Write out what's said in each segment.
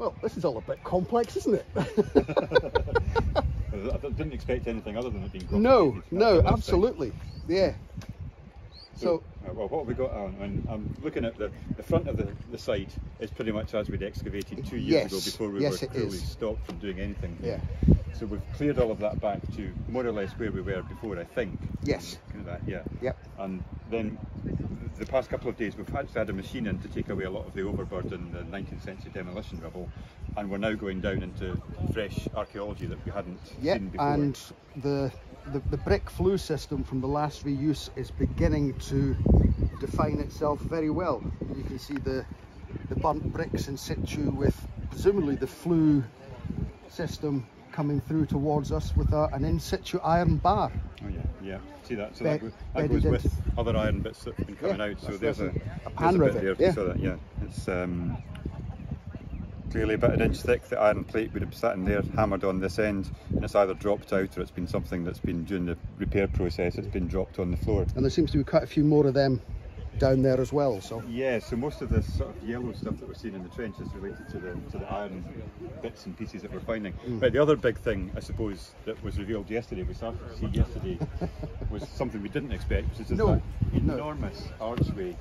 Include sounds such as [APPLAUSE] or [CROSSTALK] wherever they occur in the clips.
Well, this is all a bit complex, isn't it? [LAUGHS] I didn't expect anything other than it being no, no, That's a thing. absolutely. Yeah. So, uh, well, what have we got on? And I'm looking at the, the front of the, the site is pretty much as we'd excavated two years ago before we yes, were is. stopped from doing anything. yeah. So we've cleared all of that back to more or less where we were before, I think. Yes. Kind of that, yeah. Yep. And then the past couple of days we've had, had a machine in to take away a lot of the overburden, the 19th century demolition rubble, and we're now going down into fresh archaeology that we hadn't Yep, seen before. and the, the the brick flue system from the last reuse is beginning to define itself very well. You can see the the burnt bricks in situ with presumably the flue system coming through towards us with a, an in situ iron bar. Oh yeah, yeah. See that? So that, go- that goes with other iron bits that have been coming Yeah, out. So there's a, a- there's pan bit rivet, there. yeah. So that, yeah, it's um, clearly about an inch thick. The iron plate would have sat in there, hammered on this end, and it's either dropped out or it's been something that's been during the repair process. It's been dropped on the floor. And there seems to be quite a few more of them down there as well. So Yeah, so most of this sort of yellow stuff that we're seeing in the trench is related to the to the iron bits and pieces that we're finding. Mm. But the other big thing, I suppose, that was revealed yesterday, we started to see yesterday, [LAUGHS] was something we didn't expect, which is just No, that no. enormous archway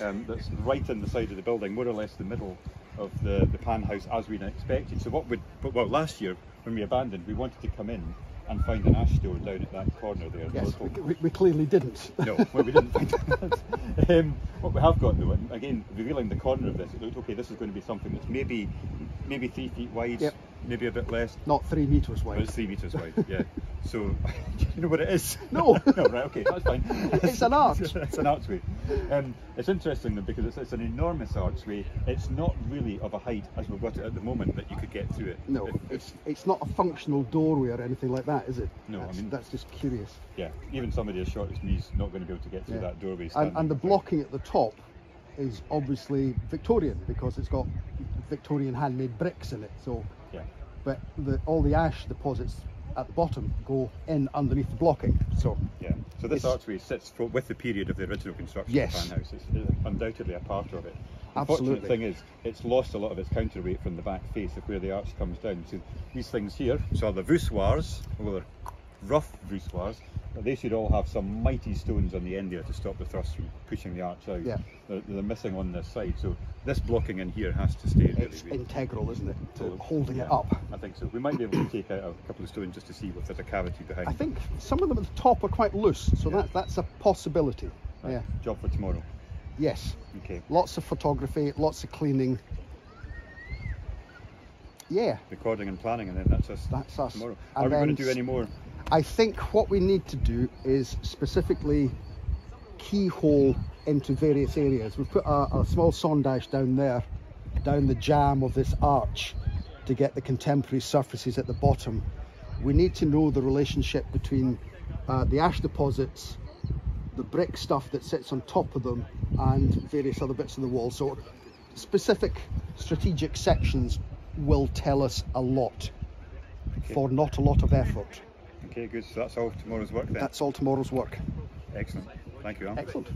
um, that's right in the side of the building, more or less the middle of the, the pan house as we'd expected. So what would, but well, last year when we abandoned, we wanted to come in and find an ash store down at that corner there. yes, we, we clearly didn't. no, well, we didn't [LAUGHS] find that. um, what we have got though, and again, revealing the corner of this, it looked okay. This is going to be something that's maybe, maybe three feet wide, Yep. maybe a bit less. Not three meters But wide. it's three meters wide. Yeah. [LAUGHS] So, [LAUGHS] do you know what it is? [LAUGHS] No. no. Right. Okay. That's fine. [LAUGHS] It's an arch. it's an archway. Um, it's interesting though because it's, it's an enormous archway. It's not really of a height as we've got it at the moment that you could get through it. No, It- it's it's not a functional doorway or anything like that, is it? No, I mean- that's just curious. yeah. Even somebody as short as me is not going to be able to get through Yeah. that doorway. And, and the blocking at the top is obviously Victorian because it's got Victorian handmade bricks in it. So, Yeah. but the, all the ash deposits at the bottom go in underneath the blocking. So, Yeah. So this archway sits for, with the period of the original construction Yes. of the pan house. It's undoubtedly a part of it. The Absolutely. Unfortunate thing is, it's lost a lot of its counterweight from the back face of where the arch comes down. So these things here, so the voussoirs, well, they're rough voussoirs, but they should all have some mighty stones on the end there to stop the thrust from pushing the arch out. Yeah. They're, they're missing on this side. So this blocking in here has to stay really. it's really. integral, isn't it, to So, holding yeah, it up. I think so. We might be able to take out a couple of stones just to see if there's a cavity behind. I think some of them at the top are quite loose, so Yeah. that, that's a possibility. Right, Yeah. Job for tomorrow. Yes. Okay. Lots of photography, lots of cleaning. Yeah, recording and planning, and then that's us That's us. tomorrow. And Are we going to do any more? I think what we need to do is specifically keyhole into various areas. We've put a, a small sondage down there, down the jamb of this arch to get the contemporary surfaces at the bottom. We need to know the relationship between uh, the ash deposits, the brick stuff that sits on top of them, and various other bits of the wall. So specific strategic sections will tell us a lot for not a lot of effort. Okay, good. So that's all tomorrow's work then. That's all tomorrow's work. Excellent. Thank you, Al. Excellent.